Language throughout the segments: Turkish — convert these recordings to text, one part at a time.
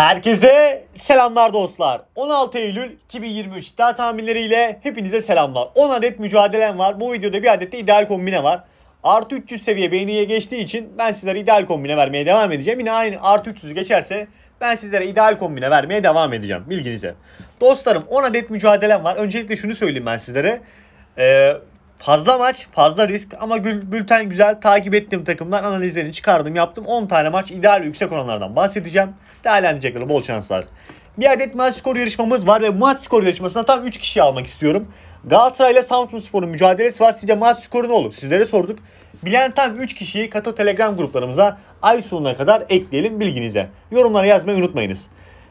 Herkese selamlar dostlar. 16 Eylül 2023 iddia tahminleriyle hepinize selamlar. 10 adet mücadelem var. Bu videoda bir adet de ideal kombine var. Artı 300 seviye beğeniye geçtiği için ben sizlere ideal kombine vermeye devam edeceğim. Yine aynı artı 300 geçerse ben sizlere ideal kombine vermeye devam edeceğim bilginize. Dostlarım 10 adet mücadelem var. Öncelikle şunu söyleyeyim ben sizlere. Ee, Fazla maç, fazla risk ama bülten güzel. Takip ettiğim takımlar analizlerini çıkardım, yaptım. 10 tane maç ideal yüksek oranlardan bahsedeceğim. Değerlendirecekler bol şanslar. Bir adet maç skor yarışmamız var ve maç skor yarışmasına tam 3 kişi almak istiyorum. Galatasaray ile Samsun Spor'un mücadelesi var. Sizce maç skoru ne olur? Sizlere sorduk. Bilen tam 3 kişiyi Kato Telegram gruplarımıza ay sonuna kadar ekleyelim bilginize. Yorumlara yazmayı unutmayınız.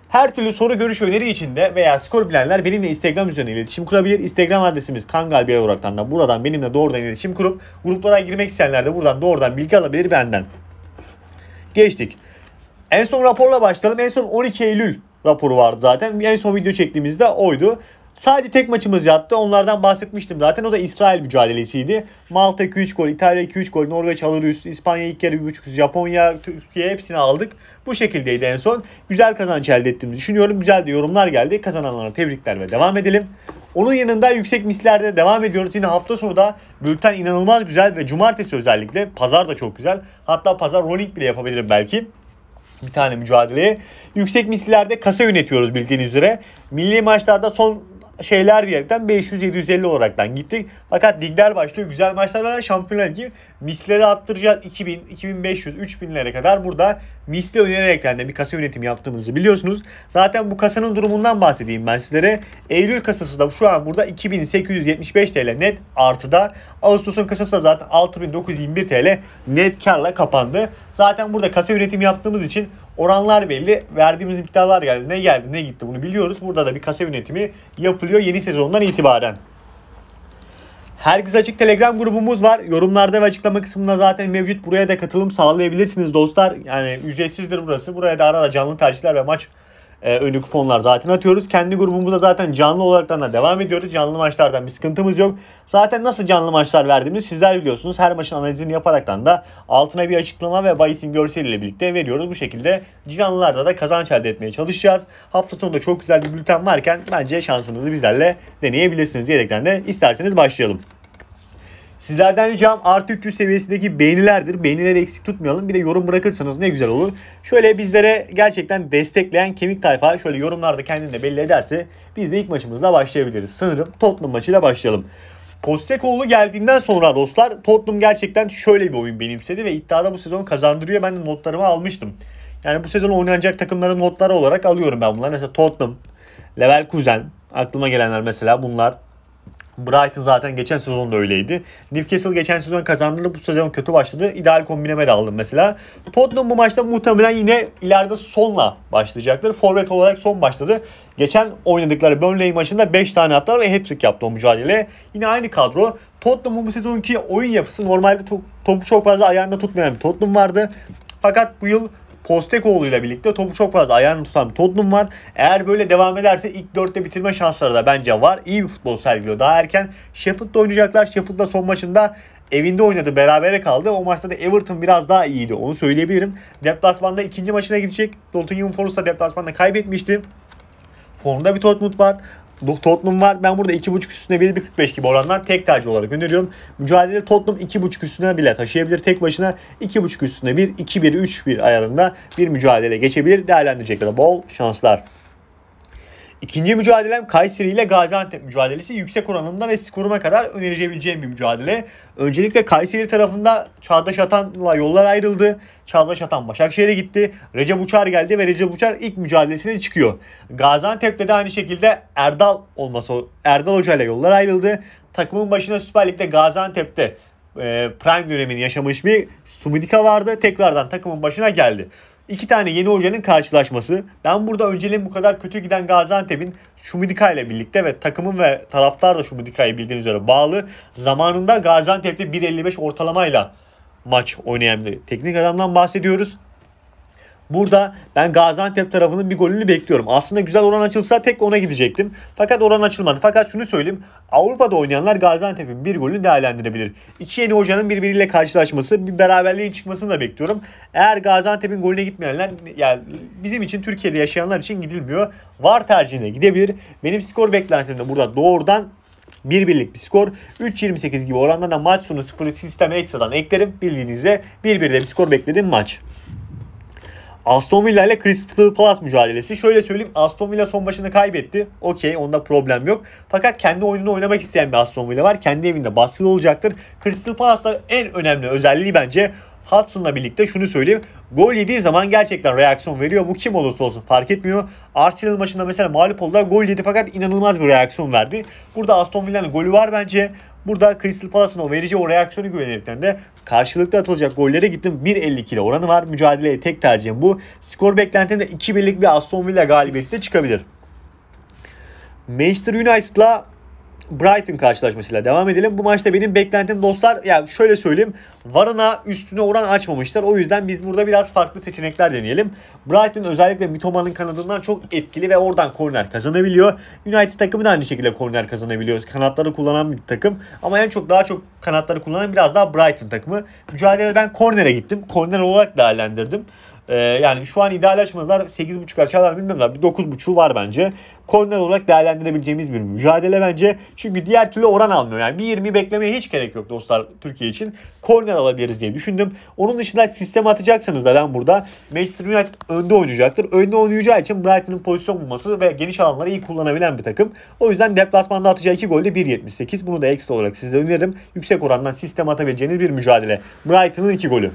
Her türlü soru, görüş, öneri için de veya skor bilenler benimle Instagram üzerinden iletişim kurabilir. Instagram adresimiz Kangal olaraktan da buradan benimle doğrudan iletişim kurup gruplara girmek isteyenler de buradan doğrudan bilgi alabilir benden. Geçtik. En son raporla başlayalım. En son 12 Eylül raporu vardı zaten. En son video çektiğimizde oydu. Sadece tek maçımız yattı. Onlardan bahsetmiştim zaten. O da İsrail mücadelesiydi. Malta 2-3 gol, İtalya 2-3 gol, Norveç alır üst, İspanya ilk yarı 1.5, Japonya, Türkiye hepsini aldık. Bu şekildeydi en son. Güzel kazanç elde ettiğimizi düşünüyorum. Güzel de yorumlar geldi. Kazananlara tebrikler ve devam edelim. Onun yanında yüksek mislerde devam ediyoruz. Yine hafta sonu da bülten inanılmaz güzel ve cumartesi özellikle. Pazar da çok güzel. Hatta pazar rolling bile yapabilirim belki bir tane mücadeleye. Yüksek mislilerde kasa yönetiyoruz bildiğiniz üzere. Milli maçlarda son şeyler diyerekten 500-750 olaraktan gittik. Fakat ligler başlıyor. Güzel maçlar var. Şampiyonlar Ligi misleri attıracağız. 2000, 2500, 3000'lere kadar burada misli önererekten de bir kasa yönetimi yaptığımızı biliyorsunuz. Zaten bu kasanın durumundan bahsedeyim ben sizlere. Eylül kasası da şu an burada 2875 TL net artıda. Ağustos'un kasası da zaten 6921 TL net karla kapandı. Zaten burada kasa yönetimi yaptığımız için Oranlar belli. Verdiğimiz miktarlar geldi. Ne geldi ne gitti bunu biliyoruz. Burada da bir kasa yönetimi yapılıyor yeni sezondan itibaren. Herkes açık Telegram grubumuz var. Yorumlarda ve açıklama kısmında zaten mevcut. Buraya da katılım sağlayabilirsiniz dostlar. Yani ücretsizdir burası. Buraya da ara ara canlı tercihler ve maç e, önlü kuponlar zaten atıyoruz. Kendi grubumuzda zaten canlı olaraktan da devam ediyoruz. Canlı maçlardan bir sıkıntımız yok. Zaten nasıl canlı maçlar verdiğimizi sizler biliyorsunuz. Her maçın analizini yaparaktan da altına bir açıklama ve bahisin görseliyle birlikte veriyoruz. Bu şekilde canlılarda da kazanç elde etmeye çalışacağız. Hafta sonunda çok güzel bir bülten varken bence şansınızı bizlerle deneyebilirsiniz diyerekten de isterseniz başlayalım. Sizlerden ricam artı 300 seviyesindeki beğenilerdir. Beğenileri eksik tutmayalım. Bir de yorum bırakırsanız ne güzel olur. Şöyle bizlere gerçekten destekleyen kemik tayfa şöyle yorumlarda kendini de belli ederse biz de ilk maçımızla başlayabiliriz. Sanırım Tottenham maçıyla başlayalım. Postecoglou geldiğinden sonra dostlar Tottenham gerçekten şöyle bir oyun benimsedi ve iddiada bu sezon kazandırıyor. Ben de notlarımı almıştım. Yani bu sezon oynanacak takımların notları olarak alıyorum ben bunları. Mesela Tottenham, Leverkusen, aklıma gelenler mesela bunlar. Brighton zaten geçen sezonda öyleydi. Newcastle geçen sezon kazandı. Bu sezon kötü başladı. İdeal kombineme de aldım mesela. Tottenham bu maçta muhtemelen yine ileride sonla başlayacaktır. Forvet olarak son başladı. Geçen oynadıkları Burnley maçında 5 tane attılar ve hat-trick yaptı o mücadele. Yine aynı kadro. Tottenham'ın bu sezonki oyun yapısı normalde to- topu çok fazla ayağında tutmayan bir Tottenham vardı. Fakat bu yıl Postecoğlu ile birlikte topu çok fazla ayağını tutan bir Tottenham var. Eğer böyle devam ederse ilk dörtte bitirme şansları da bence var. İyi bir futbol sergiliyor. Daha erken Sheffield'da oynayacaklar. Sheffield'da son maçında evinde oynadı. Berabere kaldı. O maçta da Everton biraz daha iyiydi. Onu söyleyebilirim. Deplasmanda ikinci maçına gidecek. Nottingham Forest'ta deplasmanda kaybetmişti. Formda bir Tottenham var. Tottenham var. Ben burada 2.5 üstüne 1.45 gibi orandan tek tercih olarak öneriyorum. Mücadele Tottenham 2.5 üstüne bile taşıyabilir. Tek başına 2.5 üstüne 1, 2-1, 3-1 ayarında bir mücadele geçebilir. Değerlendirecekler bol şanslar. İkinci mücadelem Kayseri ile Gaziantep mücadelesi. Yüksek oranında ve skoruma kadar önerebileceğim bir mücadele. Öncelikle Kayseri tarafında Çağdaş Atan'la yollar ayrıldı. Çağdaş Atan Başakşehir'e gitti. Recep Uçar geldi ve Recep Uçar ilk mücadelesine çıkıyor. Gaziantep'te de aynı şekilde Erdal olması Erdal Hoca ile yollar ayrıldı. Takımın başına Süper Lig'de Gaziantep'te e, prime dönemini yaşamış bir Sumidika vardı. Tekrardan takımın başına geldi. İki tane yeni hocanın karşılaşması. Ben burada önceliğin bu kadar kötü giden Gaziantep'in Şumidika ile birlikte ve takımın ve taraftar da Şumidika'yı bildiğiniz üzere bağlı. Zamanında Gaziantep'te 1.55 ortalamayla maç oynayan bir teknik adamdan bahsediyoruz. Burada ben Gaziantep tarafının bir golünü bekliyorum. Aslında güzel oran açılsa tek ona gidecektim. Fakat oran açılmadı. Fakat şunu söyleyeyim. Avrupa'da oynayanlar Gaziantep'in bir golünü değerlendirebilir. İki yeni hocanın birbiriyle karşılaşması, bir beraberliğin çıkmasını da bekliyorum. Eğer Gaziantep'in golüne gitmeyenler yani bizim için Türkiye'de yaşayanlar için gidilmiyor. Var tercihine gidebilir. Benim skor beklentimde burada doğrudan bir birlik bir skor. 3.28 gibi oranda da maç sonu sıfırı sisteme ekstradan eklerim. Bildiğinizde 1-1'de bir skor beklediğim maç. Aston Villa ile Crystal Palace mücadelesi. Şöyle söyleyeyim Aston Villa son başını kaybetti. Okey onda problem yok. Fakat kendi oyununu oynamak isteyen bir Aston Villa var. Kendi evinde baskılı olacaktır. Crystal Palace'da en önemli özelliği bence Hudson'la birlikte şunu söyleyeyim. Gol yediği zaman gerçekten reaksiyon veriyor. Bu kim olursa olsun fark etmiyor. Arsenal maçında mesela mağlup oldular. Gol yedi fakat inanılmaz bir reaksiyon verdi. Burada Aston Villa'nın golü var bence. Burada Crystal Palace'ın o verici o reaksiyonu güvenerekten de karşılıklı atılacak gollere gittim. 1.52 ile oranı var. Mücadeleye tek tercihim bu. Skor beklentim de 2-1'lik bir Aston Villa galibiyeti de çıkabilir. Manchester United'la Brighton karşılaşmasıyla devam edelim. Bu maçta benim beklentim dostlar ya yani şöyle söyleyeyim. Varana üstüne oran açmamışlar. O yüzden biz burada biraz farklı seçenekler deneyelim. Brighton özellikle Mitoma'nın kanadından çok etkili ve oradan korner kazanabiliyor. United takımı da aynı şekilde korner kazanabiliyor. Kanatları kullanan bir takım. Ama en çok daha çok kanatları kullanan biraz daha Brighton takımı. Mücadelede ben kornere gittim. Korner olarak değerlendirdim. Ee, yani şu an ideal açmadılar. 8.5 açarlar bilmem Bir 9.5'u var bence. Korner olarak değerlendirebileceğimiz bir mücadele bence. Çünkü diğer türlü oran almıyor. Yani 1.20 beklemeye hiç gerek yok dostlar Türkiye için. Korner alabiliriz diye düşündüm. Onun dışında sistem atacaksanız da ben burada Manchester United önde oynayacaktır. Önde oynayacağı için Brighton'ın pozisyon bulması ve geniş alanları iyi kullanabilen bir takım. O yüzden deplasmanda atacağı 2 golde 1.78. Bunu da ekstra olarak size öneririm. Yüksek orandan sistem atabileceğiniz bir mücadele. Brighton'ın 2 golü.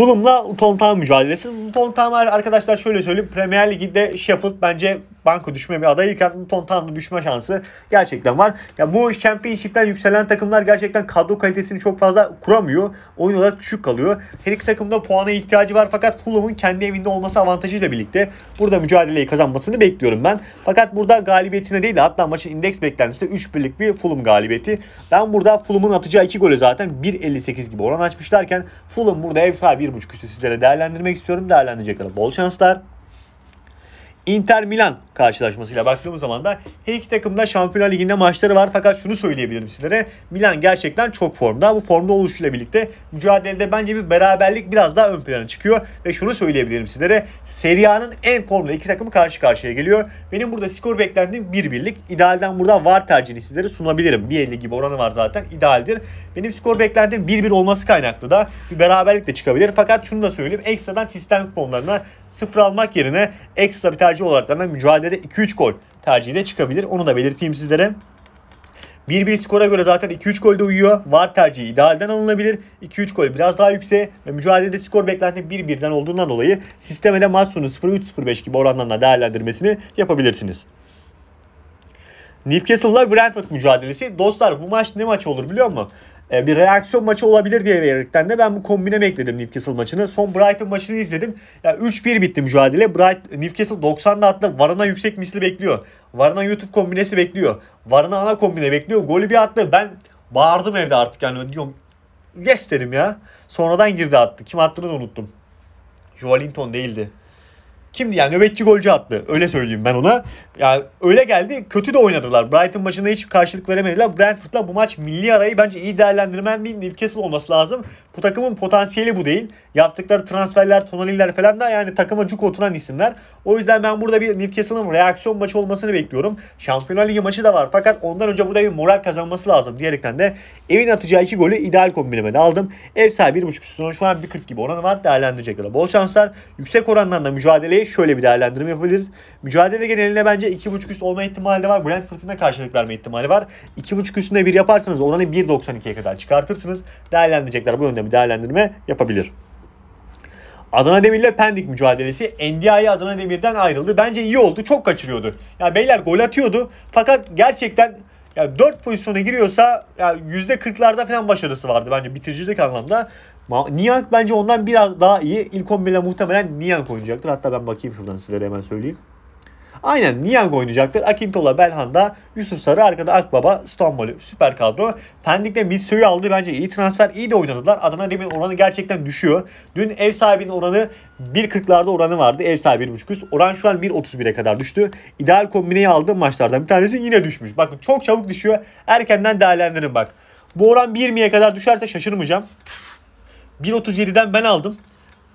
Fulham'la Town mücadelesi. Town arkadaşlar şöyle söyleyeyim. Premier Lig'de Sheffield bence banko düşme bir adayıyken Luton Town'da düşme şansı gerçekten var. Ya bu Championship'ten yükselen takımlar gerçekten kadro kalitesini çok fazla kuramıyor. Oyun olarak düşük kalıyor. Her iki takımda puana ihtiyacı var fakat Fulham'ın kendi evinde olması avantajıyla birlikte burada mücadeleyi kazanmasını bekliyorum ben. Fakat burada galibiyetine değil de hatta maçın indeks beklentisi de 3 birlik bir Fulham galibiyeti. Ben burada Fulham'ın atacağı 2 golü zaten 1.58 gibi oran açmışlarken Fulham burada ev sahibi 1.5 üstü sizlere değerlendirmek istiyorum. Değerlendirecekler bol şanslar. Inter Milan karşılaşmasıyla baktığımız zaman da her iki takımda Şampiyonlar Ligi'nde maçları var. Fakat şunu söyleyebilirim sizlere. Milan gerçekten çok formda. Bu formda oluşuyla birlikte mücadelede bence bir beraberlik biraz daha ön plana çıkıyor. Ve şunu söyleyebilirim sizlere. Serie A'nın en formda iki takımı karşı karşıya geliyor. Benim burada skor beklentim 1 birlik. İdealden burada var tercihini sizlere sunabilirim. 1.50 gibi oranı var zaten. idealdir. Benim skor beklentim 1-1 olması kaynaklı da bir beraberlik de çıkabilir. Fakat şunu da söyleyeyim. Ekstradan sistem konularına sıfır almak yerine ekstra bir tercih olarak da mücadelede 2-3 gol tercihi de çıkabilir. Onu da belirteyim sizlere. 1-1 skora göre zaten 2-3 gol de uyuyor. Var tercihi idealden alınabilir. 2-3 gol biraz daha yüksek ve mücadelede skor beklenti 1-1'den olduğundan dolayı sisteme de maç sonu 0-3-0-5 gibi oranlarla değerlendirmesini yapabilirsiniz. Newcastle'la Brentford mücadelesi. Dostlar bu maç ne maç olur biliyor musun? E, bir reaksiyon maçı olabilir diye vererekten de ben bu kombine bekledim Newcastle maçını. Son Brighton maçını izledim. Ya 3-1 bitti mücadele. Bright, Newcastle 90'da attı. Varana yüksek misli bekliyor. Varana YouTube kombinesi bekliyor. Varana ana kombine bekliyor. Golü bir attı. Ben bağırdım evde artık yani diyorum. Yes dedim ya. Sonradan girdi attı. Kim attığını da unuttum. Joelinton değildi. Kimdi yani nöbetçi golcü attı. Öyle söyleyeyim ben ona. Yani öyle geldi. Kötü de oynadılar. Brighton maçında hiç karşılık veremediler. Brentford'la bu maç milli arayı bence iyi değerlendirmen bir Newcastle olması lazım. Bu takımın potansiyeli bu değil. Yaptıkları transferler, Tonali'ler falan da yani takıma cuk oturan isimler. O yüzden ben burada bir Newcastle'ın reaksiyon maçı olmasını bekliyorum. Şampiyonlar Ligi maçı da var. Fakat ondan önce burada bir moral kazanması lazım diyerekten de evin atacağı iki golü ideal kombineme de aldım. Ev sahibi 1.5 üstüne şu an 1.40 gibi oranı var. Değerlendirecekler. Bol şanslar. Yüksek orandan da şöyle bir değerlendirme yapabiliriz. Mücadele genelinde bence 2.5 üst olma ihtimali de var. Brentford'un da karşılık verme ihtimali var. 2.5 üstünde bir yaparsanız oranı 1.92'ye kadar çıkartırsınız. Değerlendirecekler bu yönde bir değerlendirme yapabilir. Adana Demir ile Pendik mücadelesi. NDI Adana Demir'den ayrıldı. Bence iyi oldu. Çok kaçırıyordu. Ya yani beyler gol atıyordu. Fakat gerçekten ya 4 pozisyona giriyorsa ya %40'larda falan başarısı vardı bence bitiricilik anlamda. Niyank bence ondan biraz daha iyi. İlk 11'le muhtemelen Niyank oynayacaktır. Hatta ben bakayım şuradan sizlere hemen söyleyeyim. Aynen Niang oynayacaktır. Akintola, Belhanda, Yusuf Sarı, arkada Akbaba, Stonboli. Süper kadro. Pendik'te Mitsu'yu aldı. Bence iyi transfer. iyi de oynadılar. Adana Demir oranı gerçekten düşüyor. Dün ev sahibinin oranı 1.40'larda oranı vardı. Ev sahibi 1.5 üst. Oran şu an 1.31'e kadar düştü. İdeal kombineyi aldığım maçlardan bir tanesi yine düşmüş. Bakın çok çabuk düşüyor. Erkenden değerlendirin bak. Bu oran 1.20'ye kadar düşerse şaşırmayacağım. 1.37'den ben aldım.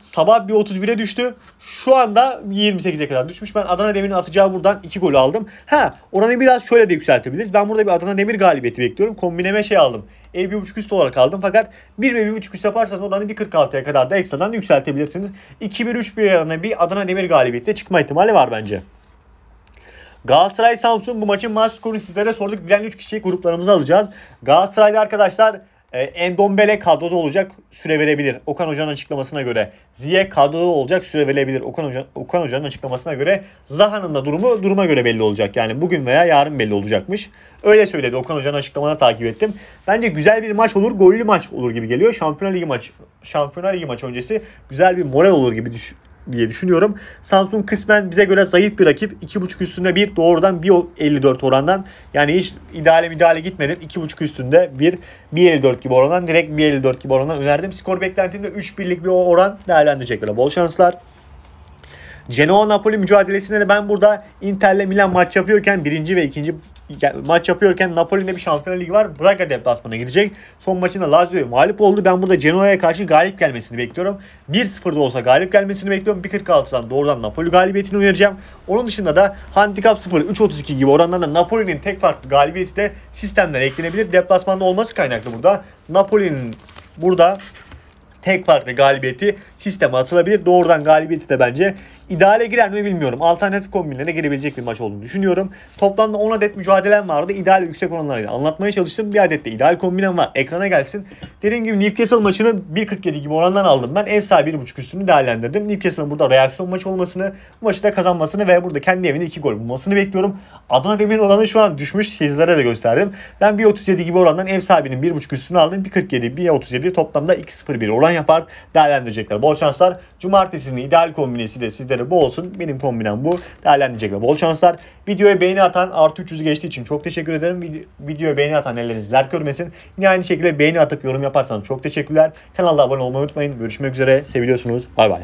Sabah bir 31'e düştü. Şu anda 28'e kadar düşmüş. Ben Adana Demir'in atacağı buradan 2 golü aldım. Ha oranı biraz şöyle de yükseltebiliriz. Ben burada bir Adana Demir galibiyeti bekliyorum. Kombineme şey aldım. Ev 1.5 üst olarak aldım. Fakat 1 ve 1.5 üst yaparsanız oranı 1.46'ya kadar da ekstradan yükseltebilirsiniz. 2-1-3 bir arasında bir Adana Demir galibiyeti çıkma ihtimali var bence. Galatasaray Samsun bu maçın maç skorunu sizlere sorduk. Bilen 3 kişiyi gruplarımıza alacağız. Galatasaray'da arkadaşlar Endombele kadroda olacak süre verebilir. Okan Hoca'nın açıklamasına göre. Ziye kadroda olacak süre verebilir. Okan, Hoca, Okan Hoca'nın açıklamasına göre. Zaha'nın da durumu duruma göre belli olacak. Yani bugün veya yarın belli olacakmış. Öyle söyledi. Okan Hoca'nın açıklamalarını takip ettim. Bence güzel bir maç olur. Gollü maç olur gibi geliyor. Şampiyonlar Ligi maç Şampiyonlar Ligi maç öncesi güzel bir moral olur gibi düş diye düşünüyorum. Samsun kısmen bize göre zayıf bir rakip. 2.5 üstünde bir doğrudan 1.54 orandan. Yani hiç ideale ideale gitmedim. 2.5 üstünde bir 1.54 gibi orandan direkt 1.54 gibi orandan önerdim. Skor beklentimde 3-1'lik bir oran değerlendirecekler. Bol şanslar. Genoa Napoli mücadelesinde de ben burada Inter'le Milan maç yapıyorken birinci ve ikinci maç yapıyorken Napoli'nin bir şampiyonlar ligi var. Braga deplasmana gidecek. Son maçında Lazio'ya mağlup oldu. Ben burada Genoa'ya karşı galip gelmesini bekliyorum. 1-0'da olsa galip gelmesini bekliyorum. 1.46'dan doğrudan Napoli galibiyetini uyaracağım. Onun dışında da handikap 0 3.32 gibi orandan da Napoli'nin tek farklı galibiyeti de sistemden eklenebilir. Deplasmanda olması kaynaklı burada. Napoli'nin burada tek farklı galibiyeti sisteme atılabilir. Doğrudan galibiyeti de bence ideale girer mi bilmiyorum. Alternatif kombinlere girebilecek bir maç olduğunu düşünüyorum. Toplamda 10 adet mücadelem vardı. İdeal yüksek oranlarıyla anlatmaya çalıştım. Bir adet de ideal kombinem var. Ekrana gelsin. Dediğim gibi Newcastle maçını 1.47 gibi orandan aldım. Ben ev sahibi 1.5 üstünü değerlendirdim. Newcastle'ın burada reaksiyon maçı olmasını, maçı da kazanmasını ve burada kendi evinde 2 gol bulmasını bekliyorum. Adana Demir'in oranı şu an düşmüş. Sizlere de gösterdim. Ben 1.37 gibi orandan ev sahibinin 1.5 üstünü aldım. 1.47, 1.37 toplamda 2.01 oran yapar. Değerlendirecekler. Bol şanslar. Cumartesinin ideal kombinesi de sizlere bu olsun. Benim kombinem bu. Değerlendirecekler. Bol şanslar. Videoya beğeni atan artı 300'ü geçtiği için çok teşekkür ederim. Video, videoya beğeni atan elleriniz dert görmesin. Yine aynı şekilde beğeni atıp yorum yaparsanız çok teşekkürler. Kanalda abone olmayı unutmayın. Görüşmek üzere. Seviliyorsunuz. Bay bay.